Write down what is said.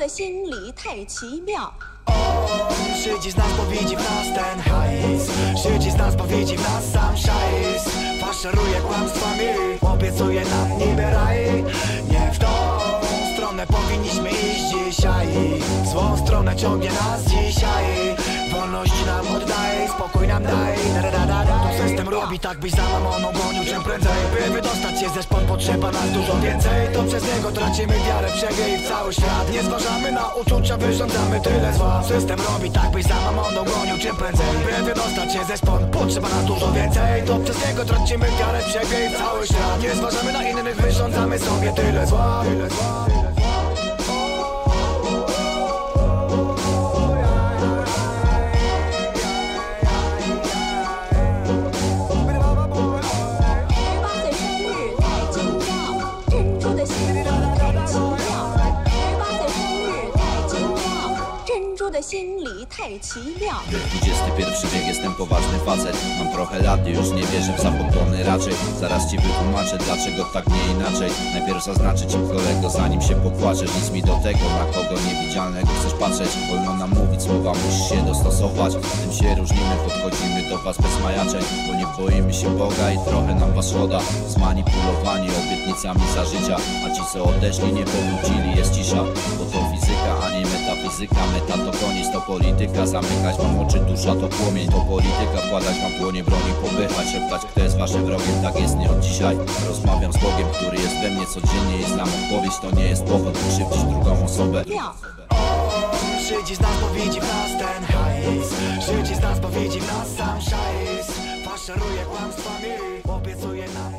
的心理太奇妙。 Szydzi z nas, bo widzi w nas ten hajs Szydzi z nas, bo widzi w nas sam szajs Faszeruje kłamstwami Obiecuje nam niby raj Nie w tą stronę powinniśmy iść dzisiaj W złą stronę ciągnie nas dzisiaj Wolność nam oddaj, spokój nam daj da, da, da, da, da. To system robi tak, byś za mamoną gonił czym prędzej Szpon potrzeba nas dużo więcej. To przez niego tracimy wiarę w siebie i w cały świat. Nie zważamy na uczucia, wyrządzamy tyle zła System robi tak, byś za mamoną gonił czym prędzej. By wydostać się ze potrzeba nas dużo więcej. To przez niego tracimy wiarę w siebie i w cały świat. Nie zważamy na innych, wyrządzamy sobie tyle zła Tyle zła, W 21 wiek jestem poważny facet. Mam trochę lat i już nie wierzę w zapomniany raczej Zaraz ci wytłumaczę, dlaczego tak nie inaczej. Najpierw zaznaczę ci kolego, zanim się popłaczesz Nic mi do tego, na kogo niewidzialnego chcesz patrzeć. Wolno nam mówić, słowa musisz się dostosować. Tym się różnimy, podchodzimy do was bez majaczek Bo nie boimy się Boga i trochę nam was szkoda. Zmanipulowani obietnicami za życia A ci co odeszli nie powrócili, jest cisza metafizyka Meta to koniec, to polityka. Zamykać wam oczy, dusza to płomień To polityka, wkładać wam płonie broni Popychać, szeptać, kto jest waszym wrogiem. Tak jest nie od dzisiaj. Rozmawiam z Bogiem, który jest we mnie codziennie I znam odpowiedź, to nie jest powód by krzywdzić drugą osobę. 妙。Szydzi z nas, bo widzi w nas ten hajs. Szydzi z nas, bo widzi w nas sam szajs. Faszeruje kłamstwami Obiecuje nam